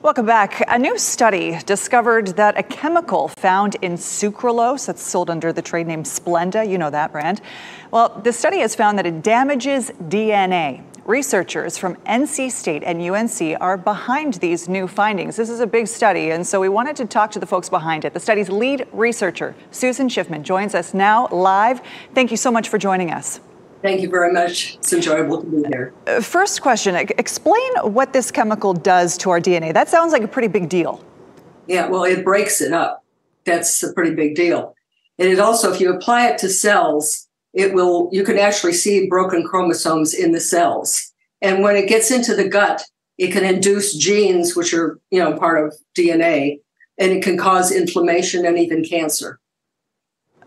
Welcome back. A new study discovered that a chemical found in sucralose that's sold under the trade name Splenda, you know that brand. Well, the study has found that it damages DNA. Researchers from NC State and UNC are behind these new findings. This is a big study, and so we wanted to talk to the folks behind it. The study's lead researcher, Susan Schiffman, joins us now live. Thank you so much for joining us. Thank you very much. It's enjoyable to be here. Uh, first question Explain what this chemical does to our DNA. That sounds like a pretty big deal. Yeah, well, it breaks it up. That's a pretty big deal. And it also, if you apply it to cells, it will, you can actually see broken chromosomes in the cells. And when it gets into the gut, it can induce genes, which are, you know, part of DNA, and it can cause inflammation and even cancer.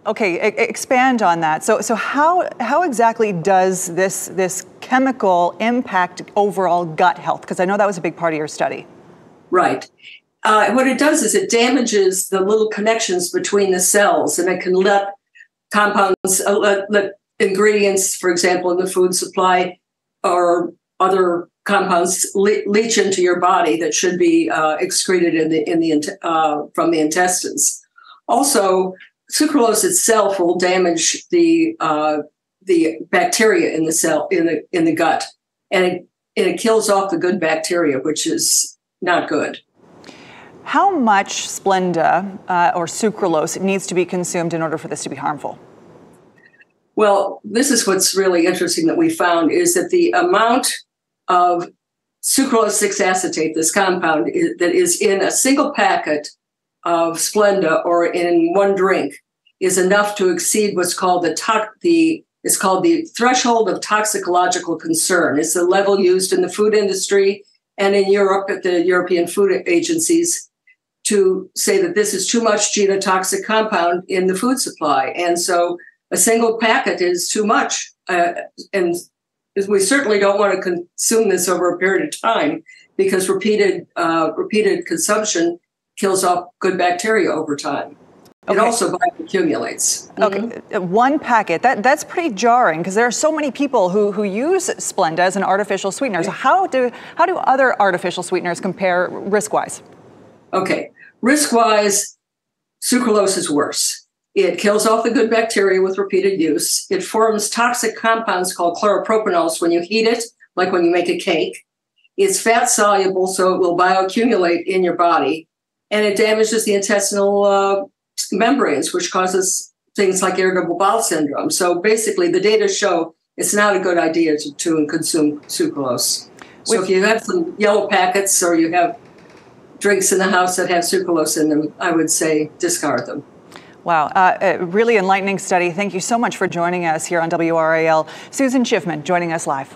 Okay, expand on that. So, so how, how exactly does this, this chemical impact overall gut health? Because I know that was a big part of your study. Right. Uh, what it does is it damages the little connections between the cells, and it can let compounds, uh, let, let ingredients, for example, in the food supply or other compounds le- leach into your body that should be uh, excreted in the in the uh, from the intestines. Also, sucralose itself will damage the uh, the bacteria in the cell in the in the gut, and it, and it kills off the good bacteria, which is not good. How much Splenda uh, or sucralose needs to be consumed in order for this to be harmful? Well, this is what's really interesting that we found is that the amount of sucralose 6 acetate, this compound that is in a single packet of Splenda or in one drink is enough to exceed what's called the to- the it's called the threshold of toxicological concern. It's the level used in the food industry and in Europe at the European food agencies to say that this is too much genotoxic compound in the food supply. And so a single packet is too much. Uh, and we certainly don't want to consume this over a period of time because repeated uh, repeated consumption kills off good bacteria over time. Okay. It also bioaccumulates. Okay, mm-hmm. one packet. That that's pretty jarring because there are so many people who, who use Splenda as an artificial sweetener. So how do how do other artificial sweeteners compare risk wise? Okay, risk wise, sucralose is worse. It kills off the good bacteria with repeated use. It forms toxic compounds called chloropropanols when you heat it, like when you make a cake. It's fat soluble, so it will bioaccumulate in your body and it damages the intestinal uh, membranes, which causes things like irritable bowel syndrome. So basically, the data show it's not a good idea to, to consume sucralose. So With, if you have some yellow packets or you have drinks in the house that have sucralose in them, I would say discard them. Wow, uh, a really enlightening study. Thank you so much for joining us here on WRAL. Susan Schiffman joining us live.